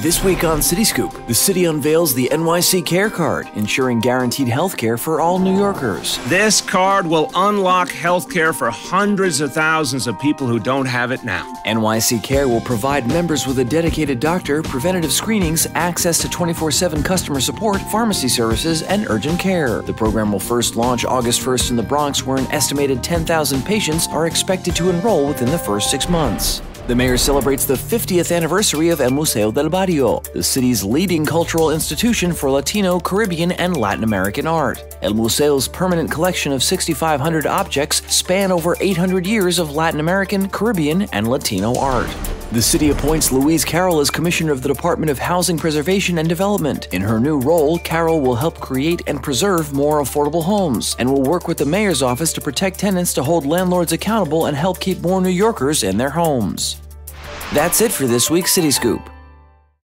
This week on City Scoop, the city unveils the NYC Care Card, ensuring guaranteed health care for all New Yorkers. This card will unlock health care for hundreds of thousands of people who don't have it now. NYC Care will provide members with a dedicated doctor, preventative screenings, access to 24 7 customer support, pharmacy services, and urgent care. The program will first launch August 1st in the Bronx, where an estimated 10,000 patients are expected to enroll within the first six months. The mayor celebrates the 50th anniversary of El Museo del Barrio, the city's leading cultural institution for Latino, Caribbean, and Latin American art. El Museo's permanent collection of 6,500 objects span over 800 years of Latin American, Caribbean, and Latino art. The city appoints Louise Carroll as Commissioner of the Department of Housing Preservation and Development. In her new role, Carroll will help create and preserve more affordable homes and will work with the mayor's office to protect tenants to hold landlords accountable and help keep more New Yorkers in their homes. That's it for this week's City Scoop.